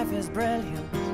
life is brilliant.